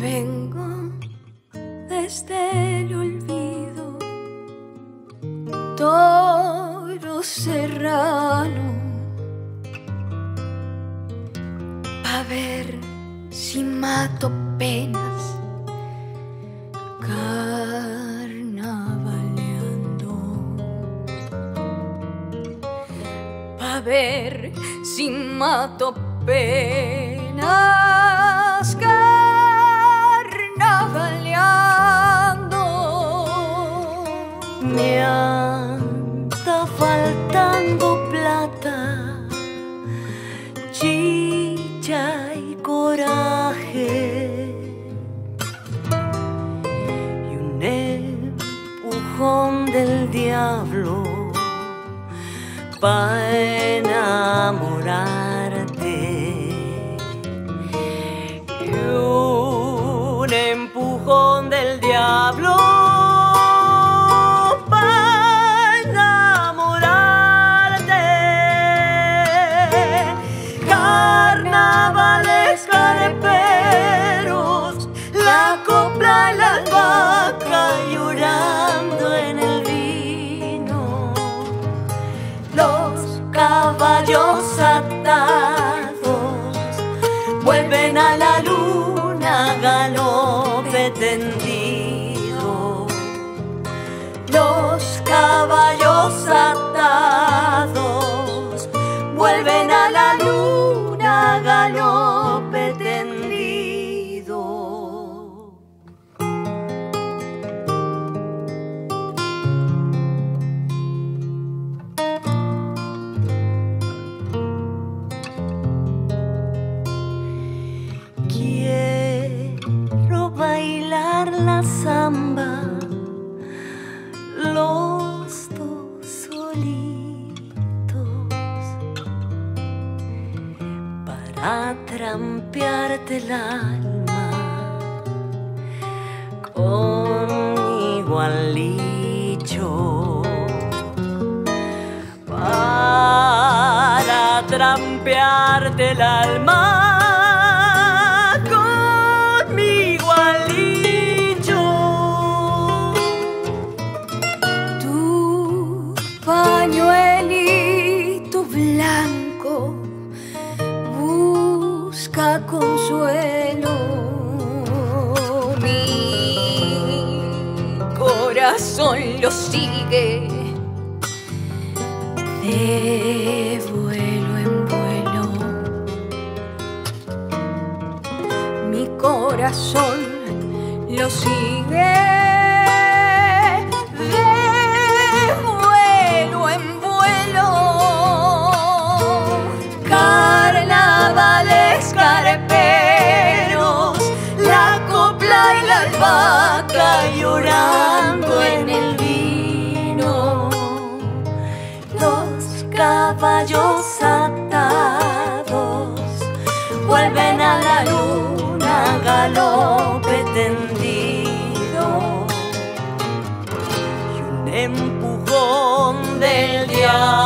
Vengo desde el olvido, toro serrano, para ver si mato penas. Pa ver si mato penas carnavaleando. Me anda faltando plata chicha y coraje y un empujón del diablo ना caballos atados vuelven a la luna galope tendido. Los caballos atados vuelven a para trampearte el alma con igualillo. Para trampearte el alma busca consuelo. Mi corazón lo sigue de vuelo en vuelo. Mi corazón lo sigue en el vino. Los caballos atados vuelven a la luna galope tendido y un empujón del diablo